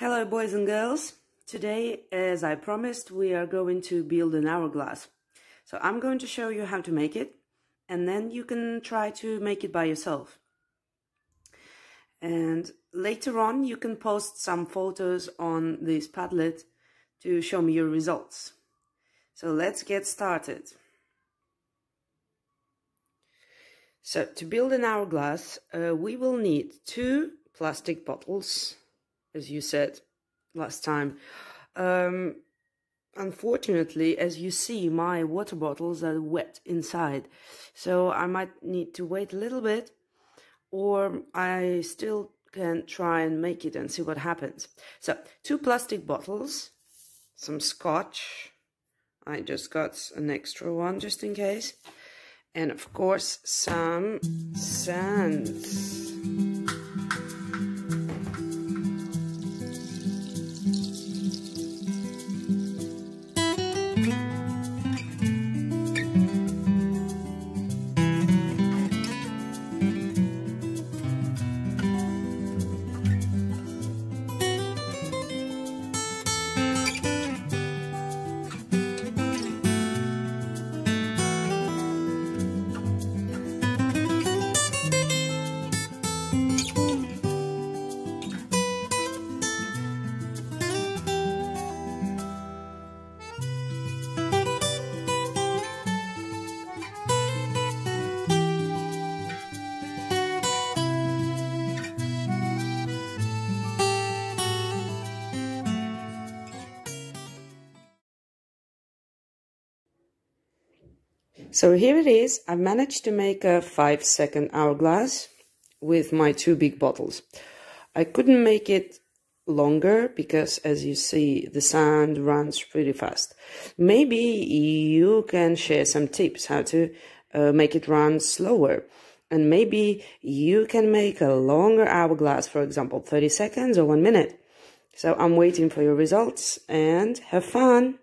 Hello boys and girls. Today, as I promised, we are going to build an hourglass. So I'm going to show you how to make it and then you can try to make it by yourself. And later on, you can post some photos on this Padlet to show me your results. So let's get started. So to build an hourglass, uh, we will need two plastic bottles, as you said last time. Um, unfortunately, as you see, my water bottles are wet inside. So I might need to wait a little bit or I still can try and make it and see what happens. So two plastic bottles, some scotch. I just got an extra one just in case. And of course, some sand. So here it is. I managed to make a five second hourglass with my two big bottles. I couldn't make it longer because as you see the sand runs pretty fast. Maybe you can share some tips how to uh, make it run slower and maybe you can make a longer hourglass for example 30 seconds or one minute. So I'm waiting for your results and have fun!